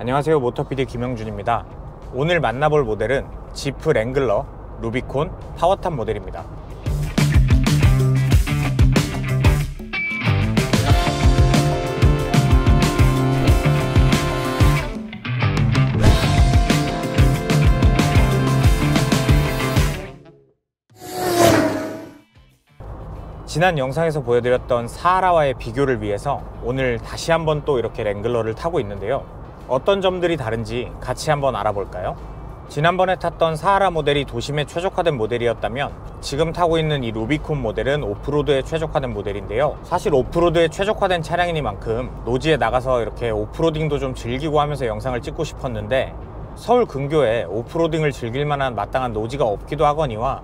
안녕하세요 모터PD 김영준입니다. 오늘 만나볼 모델은 지프 랭글러 루비콘 파워탑 모델입니다. 지난 영상에서 보여드렸던 사하라와의 비교를 위해서 오늘 다시 한번 또 이렇게 랭글러를 타고 있는데요 어떤 점들이 다른지 같이 한번 알아볼까요? 지난번에 탔던 사하라 모델이 도심에 최적화된 모델이었다면 지금 타고 있는 이 루비콘 모델은 오프로드에 최적화된 모델인데요 사실 오프로드에 최적화된 차량이니만큼 노지에 나가서 이렇게 오프로딩도 좀 즐기고 하면서 영상을 찍고 싶었는데 서울 근교에 오프로딩을 즐길 만한 마땅한 노지가 없기도 하거니와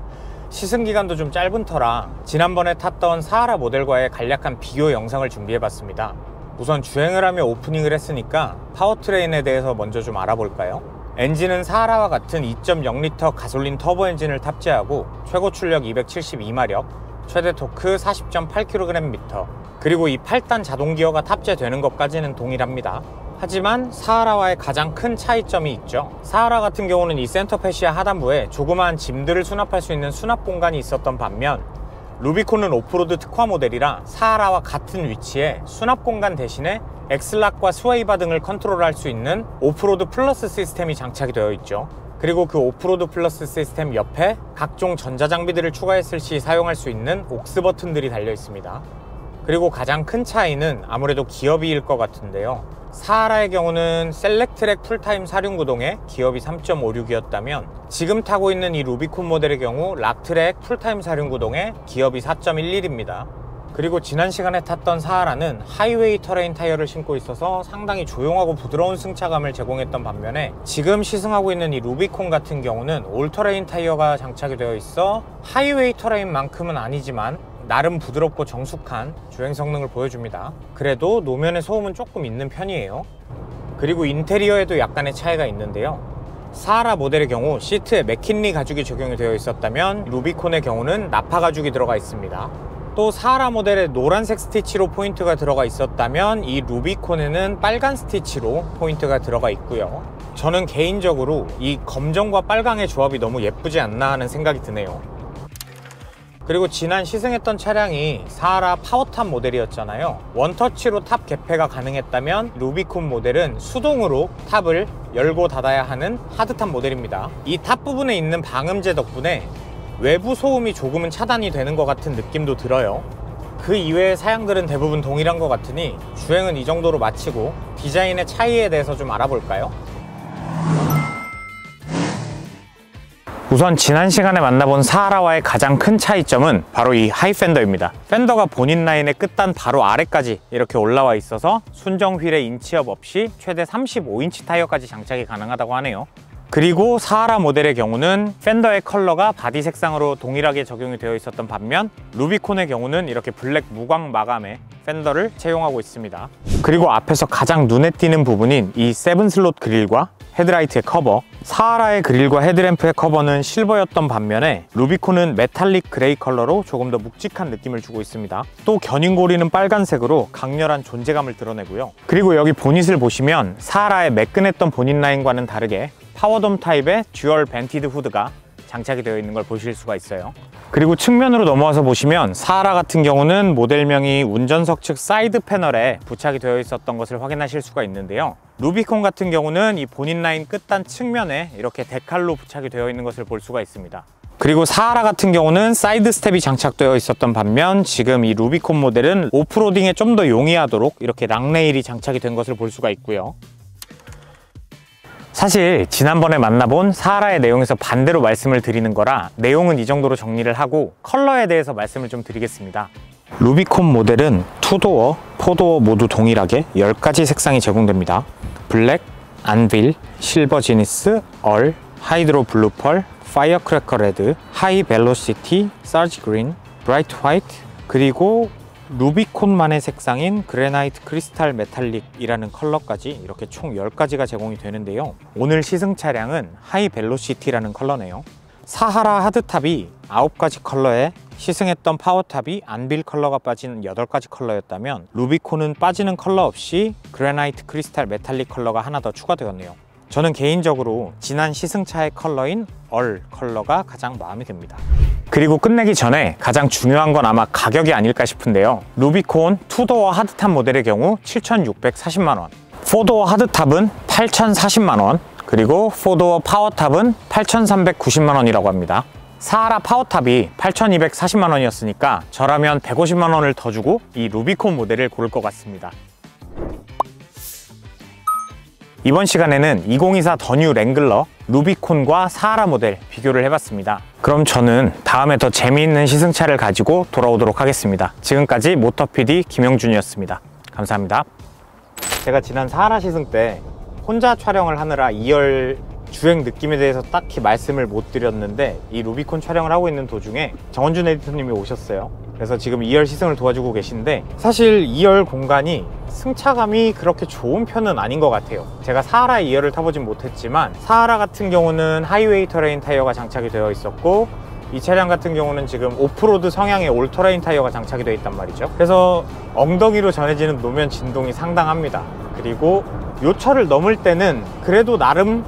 시승 기간도 좀 짧은 터라 지난번에 탔던 사하라 모델과의 간략한 비교 영상을 준비해 봤습니다 우선 주행을 하며 오프닝을 했으니까 powertrain에 대해서 먼저 좀 알아볼까요? 엔진은 사하라와 같은 2.0L 가솔린 터보 엔진을 탑재하고 최고 출력 272마력 최대 토크 40.8kgm 그리고 이 8단 자동 기어가 탑재되는 것까지는 동일합니다 하지만 사하라와의 가장 큰 차이점이 있죠 사하라 같은 경우는 이 center fascia 하단부에 조그마한 짐들을 수납할 수 있는 수납 공간이 있었던 반면 루비콘은 오프로드 특화 모델이라 사하라와 같은 위치에 수납 공간 대신에 axle lock과 sway bar 등을 컨트롤할 수 있는 Off-Road Plus 시스템이 장착이 되어 있죠. 그리고 그 Off-Road Plus 시스템 옆에 각종 전자장비들을 추가했을 시 사용할 수 있는 AUX 버튼들이 달려 있습니다. 그리고 가장 큰 차이는 아무래도 기어비일 것 같은데요 사하라의 경우는 셀렉트랙 풀타임 사륜구동에 기어비 3.56이었다면 지금 타고 있는 이 루비콘 모델의 경우 락트랙 풀타임 사륜구동에 기어비 4.11입니다. 그리고 지난 시간에 탔던 사하라는 highway terrain 타이어를 신고 있어서 상당히 조용하고 부드러운 승차감을 제공했던 반면에 지금 시승하고 있는 이 루비콘 같은 경우는 all terrain 타이어가 장착이 되어 있어 highway terrain만큼은 아니지만 나름 부드럽고 정숙한 주행 성능을 보여줍니다. 그래도 노면의 소음은 조금 있는 편이에요. 그리고 인테리어에도 약간의 차이가 있는데요. 사하라 모델의 경우 시트에 맥킨리 가죽이 적용이 되어 있었다면 루비콘의 경우는 나파 가죽이 들어가 있습니다. 또 사하라 모델에 노란색 스티치로 포인트가 들어가 있었다면 이 루비콘에는 빨간 스티치로 포인트가 들어가 있고요. 저는 개인적으로 이 검정과 빨강의 조합이 너무 예쁘지 않나 하는 생각이 드네요 그리고 지난 시승했던 차량이 사하라 power top 모델이었잖아요. 원터치로 탑 개폐가 가능했다면 루비콘 모델은 수동으로 탑을 열고 닫아야 하는 하드탑 모델입니다. 이 탑 부분에 있는 방음제 덕분에 외부 소음이 조금은 차단이 되는 것 같은 느낌도 들어요. 그 이외의 사양들은 대부분 동일한 것 같으니 주행은 이 정도로 마치고 디자인의 차이에 대해서 좀 알아볼까요? 우선 지난 시간에 만나본 사하라와의 가장 큰 차이점은 바로 이 high fender입니다. 펜더가 보닛 라인의 끝단 바로 아래까지 이렇게 올라와 있어서 순정 휠에 inch up 없이 최대 35인치 타이어까지 장착이 가능하다고 하네요. 그리고 사하라 모델의 경우는 펜더의 컬러가 바디 색상으로 동일하게 적용이 되어 있었던 반면 루비콘의 경우는 이렇게 블랙 무광 마감의 펜더를 채용하고 있습니다. 그리고 앞에서 가장 눈에 띄는 부분인 이 seven slot grille과 헤드라이트의 커버. 사하라의 그릴과 헤드램프의 커버는 실버였던 반면에 루비콘은 metallic gray 컬러로 조금 더 묵직한 느낌을 주고 있습니다. 또 견인고리는 빨간색으로 강렬한 존재감을 드러내고요. 그리고 여기 보닛을 보시면 사하라의 매끈했던 보닛 라인과는 다르게 power dome 타입의 dual vented hood가 장착이 되어 있는 걸 보실 수가 있어요. 그리고 측면으로 넘어와서 보시면 사하라 같은 경우는 모델명이 운전석 측 side panel에 부착이 되어 있었던 것을 확인하실 수가 있는데요. 루비콘 같은 경우는 이 보닛 라인 끝단 측면에 이렇게 데칼로 부착이 되어 있는 것을 볼 수가 있습니다. 그리고 사하라 같은 경우는 side step이 장착되어 있었던 반면 지금 이 루비콘 모델은 off-roading에 좀 더 용이하도록 이렇게 rock rail이 장착이 된 것을 볼 수가 있고요 사실 지난번에 만나본 사하라의 내용에서 반대로 말씀을 드리는 거라 내용은 이 정도로 정리를 하고 컬러에 대해서 말씀을 좀 드리겠습니다. 루비콘 모델은 two door, four door 모두 동일하게 10가지 색상이 제공됩니다. Black, Anvil, Silver Zynith, Earl, Hydro Blue Pearl, Firecracker Red, High Velocity, Sarge Green, Bright White 그리고 루비콘만의 색상인 Granite Crystal Metallic이라는 컬러까지 이렇게 총 10가지가 제공이 되는데요 오늘 시승 차량은 High Velocity라는 컬러네요 사하라 하드탑이 9가지 컬러의 시승했던 power top이 Anvil 컬러가 빠진 8가지 컬러였다면 루비콘은 빠지는 컬러 없이 Granite Crystal Metallic 컬러가 하나 더 추가되었네요. 저는 개인적으로 지난 시승차의 컬러인 Earl 컬러가 가장 마음에 듭니다. 그리고 끝내기 전에 가장 중요한 건 아마 가격이 아닐까 싶은데요. 루비콘 two door 하드탑 모델의 경우 7,640만 원, four door 하드탑은 8,040만 원, 그리고 four door power top은 8,390만 원이라고 합니다. 사하라 power top이 8,240만 원이었으니까 저라면 150만 원을 더 주고 이 루비콘 모델을 고를 것 같습니다. 이번 시간에는 2024 the new 랭글러 루비콘과 사하라 모델 비교를 해봤습니다. 그럼 저는 다음에 더 재미있는 시승차를 가지고 돌아오도록 하겠습니다. 지금까지 모터 PD 김영준이었습니다. 감사합니다. 제가 지난 사하라 시승 때 혼자 촬영을 하느라 2열 주행 느낌에 대해서 딱히 말씀을 못 드렸는데 이 루비콘 촬영을 하고 있는 도중에 정원준 에디터님이 오셨어요. 그래서 지금 2열 시승을 도와주고 계신데 사실 2열 공간이 승차감이 그렇게 좋은 편은 아닌 것 같아요. 제가 사하라 2열을 타보진 못했지만 사하라 같은 경우는 highway terrain 타이어가 장착이 되어 있었고 이 차량 같은 경우는 지금 오프로드 성향의 all terrain 타이어가 장착이 되어 있단 말이죠. 그래서 엉덩이로 전해지는 노면 진동이 상당합니다. 그리고 요철을 넘을 때는 그래도 나름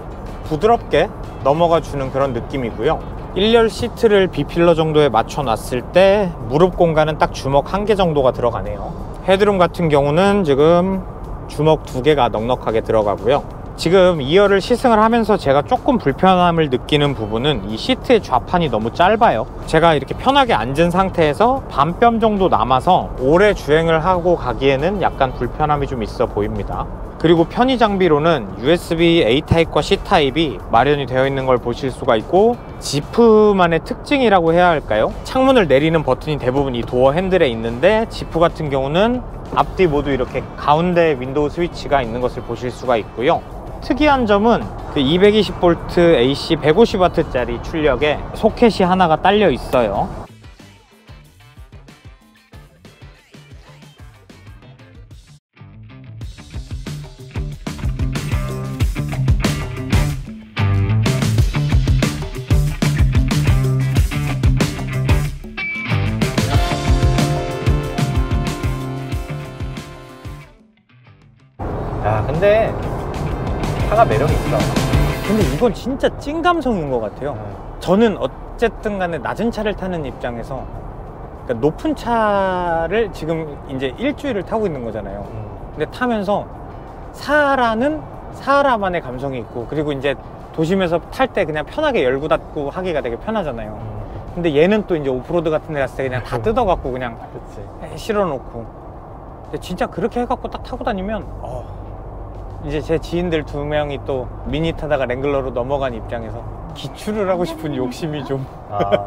부드럽게 넘어가 주는 그런 느낌이고요. 1열 시트를 B필러 정도에 맞춰 놨을 때 무릎 공간은 딱 주먹 한 개 정도가 들어가네요. 헤드룸 같은 경우는 지금 주먹 두 개가 넉넉하게 들어가고요. 지금 2열을 시승을 하면서 제가 조금 불편함을 느끼는 부분은 이 시트의 좌판이 너무 짧아요. 제가 이렇게 편하게 앉은 상태에서 반뼘 정도 남아서 오래 주행을 하고 가기에는 약간 불편함이 좀 있어 보입니다. 그리고 편의 장비로는 USB A 타입과 C 타입이 마련이 되어 있는 걸 보실 수가 있고 지프만의 특징이라고 해야 할까요? 창문을 내리는 버튼이 대부분 이 도어 핸들에 있는데 지프 같은 경우는 앞뒤 모두 이렇게 가운데 윈도우 스위치가 있는 것을 보실 수가 있고요. 특이한 점은 그 220V AC 150W짜리 출력에 소켓이 하나가 딸려 있어요. 근데 차가 매력이 있어. 근데 이건 진짜 찐 감성인 것 같아요. 저는 어쨌든 간에 낮은 차를 타는 입장에서 그러니까 높은 차를 지금 이제 일주일을 타고 있는 거잖아요. 근데 타면서 사하라는 사하라만의 감성이 있고 그리고 이제 도심에서 탈 때 그냥 편하게 열고 닫고 하기가 되게 편하잖아요. 근데 얘는 또 이제 오프로드 같은 데 갔을 때 그냥 다 뜯어갖고 그냥 그치. 실어놓고 근데 진짜 그렇게 해갖고 딱 타고 다니면 어, 이제 제 지인들 두 명이 또 미니 타다가 랭글러로 넘어간 입장에서 기출을 하고 싶은 욕심이 좀. 아,